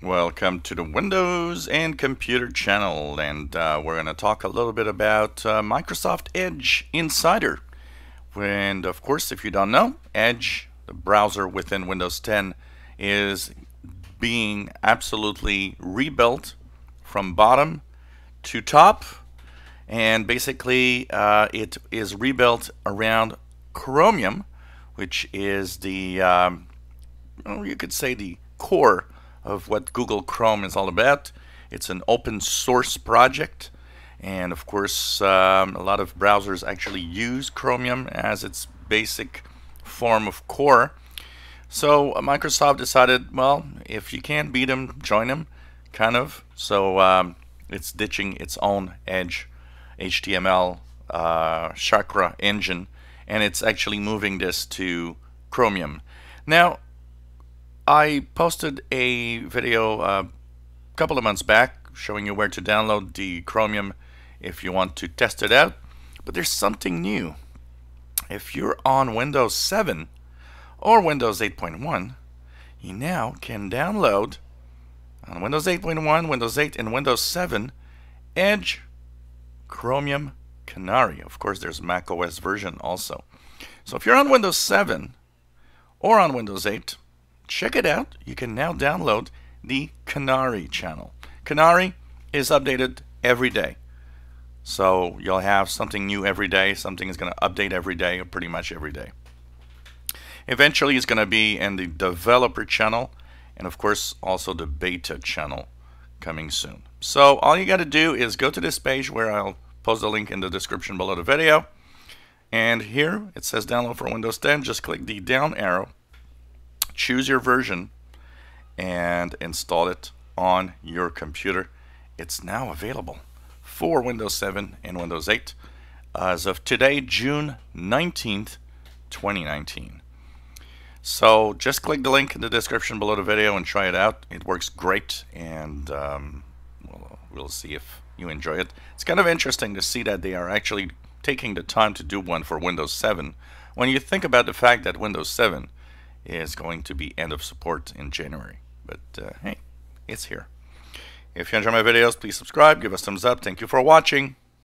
Welcome to the Windows and Computer channel and uh, we're going to talk a little bit about uh, Microsoft Edge Insider. And of course if you don't know, Edge, the browser within Windows 10 is being absolutely rebuilt from bottom to top and basically uh, it is rebuilt around Chromium which is the um, you could say the core of what Google Chrome is all about. It's an open source project and of course um, a lot of browsers actually use Chromium as its basic form of core. So uh, Microsoft decided, well, if you can't beat them, join them, kind of. So um, it's ditching its own Edge HTML uh, Chakra engine and it's actually moving this to Chromium. Now, I posted a video a uh, couple of months back showing you where to download the Chromium if you want to test it out. But there's something new. If you're on Windows 7 or Windows 8.1, you now can download on Windows 8.1, Windows 8, and Windows 7 Edge Chromium Canary. Of course, there's Mac OS version also. So if you're on Windows 7 or on Windows 8, check it out. You can now download the Canary channel. Canary is updated every day. So you'll have something new every day. Something is going to update every day pretty much every day. Eventually it's going to be in the developer channel and of course also the beta channel coming soon. So all you got to do is go to this page where I'll post the link in the description below the video. And here it says download for Windows 10. Just click the down arrow choose your version and install it on your computer. It's now available for Windows 7 and Windows 8 as of today, June 19th, 2019. So just click the link in the description below the video and try it out. It works great and um, we'll, we'll see if you enjoy it. It's kind of interesting to see that they are actually taking the time to do one for Windows 7 when you think about the fact that Windows 7 is going to be end of support in January. But uh, hey, it's here. If you enjoy my videos, please subscribe, give us thumbs up. Thank you for watching.